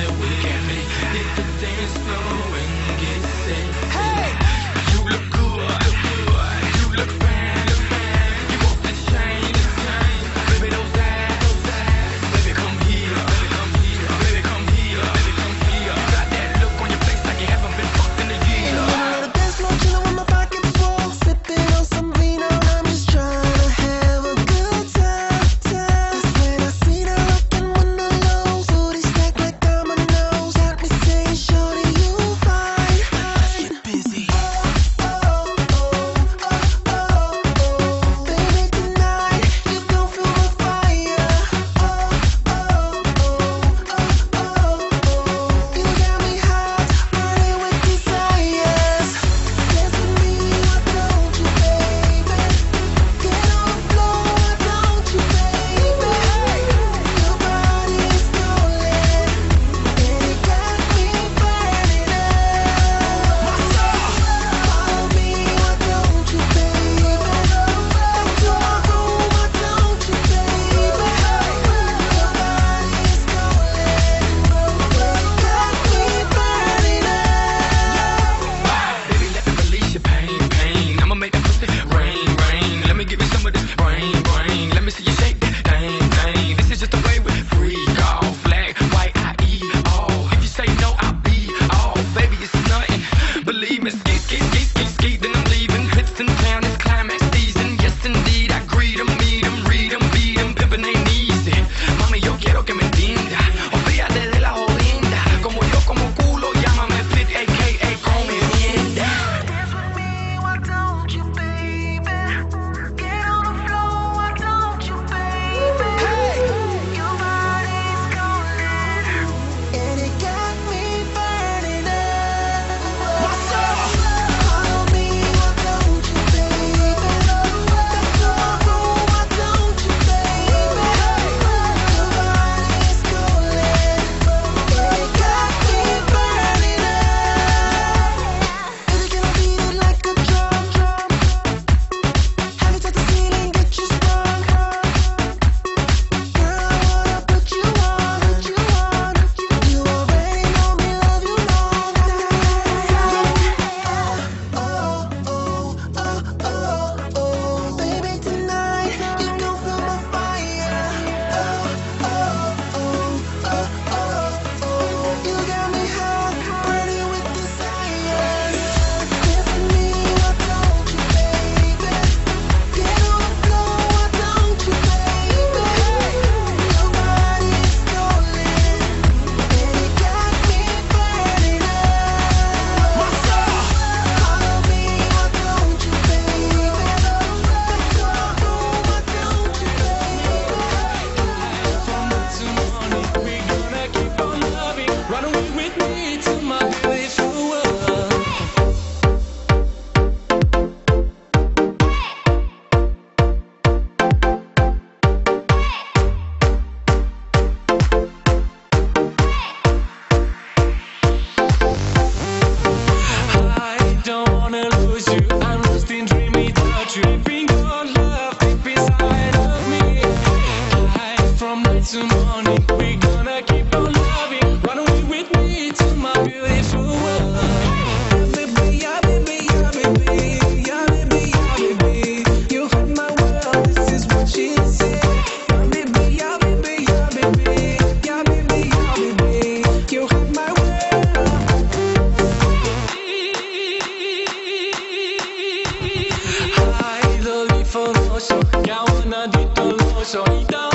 that we soy